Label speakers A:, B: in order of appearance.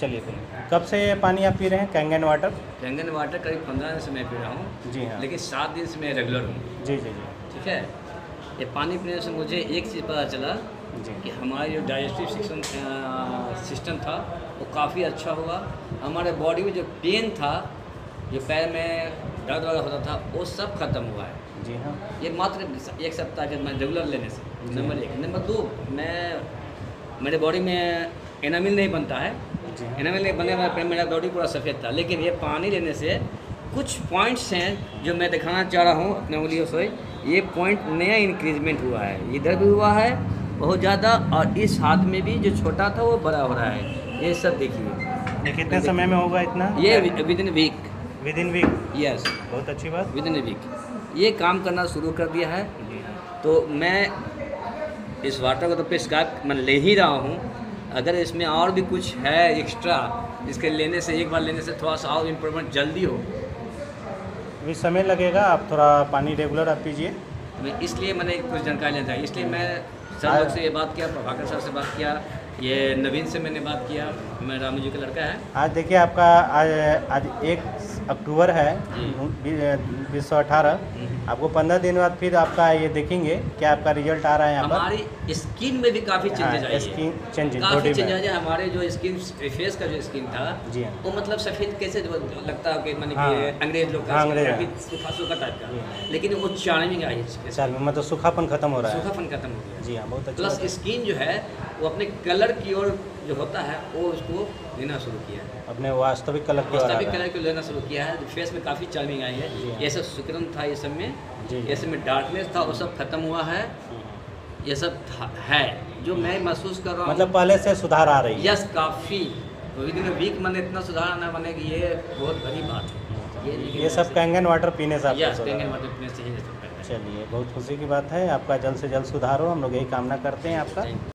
A: चलिए बोलिए कब से ये पानी आप पी रहे हैं? कैंगन वाटर
B: कैंगन वाटर करीब पंद्रह दिन से मैं पी रहा हूँ।
A: जी हाँ।
B: लेकिन सात दिन से मैं रेगुलर हूँ।
A: जी जी जी।
B: ठीक है? ये पानी पीने से मुझे एक चीज़ पता चला
A: जी।
B: कि हमारा जो डाइजेस्टिव सिस्टम सिस्टम था वो काफ़ी अच्छा हुआ। हमारे बॉडी में जो पेन था जो पैर में दर्द वगैरह होता था वो सब खत्म हुआ है।
A: जी हाँ।
B: ये मात्र एक सप्ताह के मैं रेगुलर लेने से। नंबर एक। नंबर दो मैं मेरे बॉडी में एनामिल नहीं बनता हाँ। एनामिल नहीं बनने वाला मेरा बॉडी पूरा सफ़ेद था। लेकिन ये पानी लेने से कुछ पॉइंट्स हैं जो मैं दिखाना चाह रहा हूँ अपने उंगलियों से। ये पॉइंट नया इंक्रीजमेंट हुआ है। इधर भी हुआ है बहुत ज़्यादा और इस हाथ में भी जो छोटा था वो बड़ा हो रहा है। ये सब देखिए।
A: कितने समय में होगा इतना?
B: ये within week
A: within week
B: yes
A: बहुत अच्छी बात।
B: विद इन वीक ये काम करना शुरू कर दिया है।
A: हाँ
B: तो मैं इस वाटर को तो प्रिस्क्राइब मैं ले ही रहा हूँ। अगर इसमें और भी कुछ है एक्स्ट्रा इसके लेने से एक बार लेने से थोड़ा सा और इम्प्रूवमेंट जल्दी हो।
A: अभी समय लगेगा आप थोड़ा पानी रेगुलर आप पीजिए
B: मैं इसलिए मैंने कुछ जानकारी लेना चाहिए इसलिए मैं सर लोग से ये बात किया प्रभाकर सर से बात किया ये नवीन से मैंने बात किया। मैं रामू जी का लड़का है।
A: आज देखिए आपका आज आज एक अक्टूबर है बीस सौ अठारह। आपको पंद्रह दिन बाद फिर आपका ये देखेंगे क्या आपका रिज़ल्ट आ रहा है
B: हमारी स्किन में भी काफ़ी चेंजेस आई है।
A: स्किन चेंज
B: काफ़ी
A: बॉडी
B: चेंज
A: में।
B: आया हमारे जो स्किन फेस का जो स्किन था
A: जी। हाँ
B: वो मतलब सफ़ेद कैसे लगता है कि मैंने
A: हाँ।
B: अंग्रेज़ लोग का
A: हाँ, अंग्रेज़, हाँ।
B: सूखा सूखा टाइप का। लेकिन वो चार्मिंग आई है।
A: मतलब सूखापन खत्म हो रहा है।
B: सूखापन खत्म हो गया।
A: जी हाँ बहुत अच्छा
B: प्लस स्किन जो है वो अपने कलर की ओर जो होता है वो उसको लेना शुरू किया है।
A: अपने वास्तविक कलर की
B: वास्तविक कलर को लेना शुरू किया है। फेस में काफ़ी चार्मिंग आई है। ये सब सुकरन था ये सब में। ये सब में डार्कनेस था वो सब खत्म हुआ है। ये सब था, है। जो मैं महसूस कर रहा हूँ
A: मतलब पहले से सुधार आ रही है।
B: यस काफ़ी। विद इन वीक मैंने इतना सुधार आना बने कि ये बहुत बड़ी बात है। ये
A: ये सब कैंगन वाटर पीने से
B: यस कैंगन वाटर पीने से ही।
A: चलिए बहुत खुशी की बात है। आपका जल्द से जल्द सुधार हो। हम लोग यही कामना करते हैं आपका.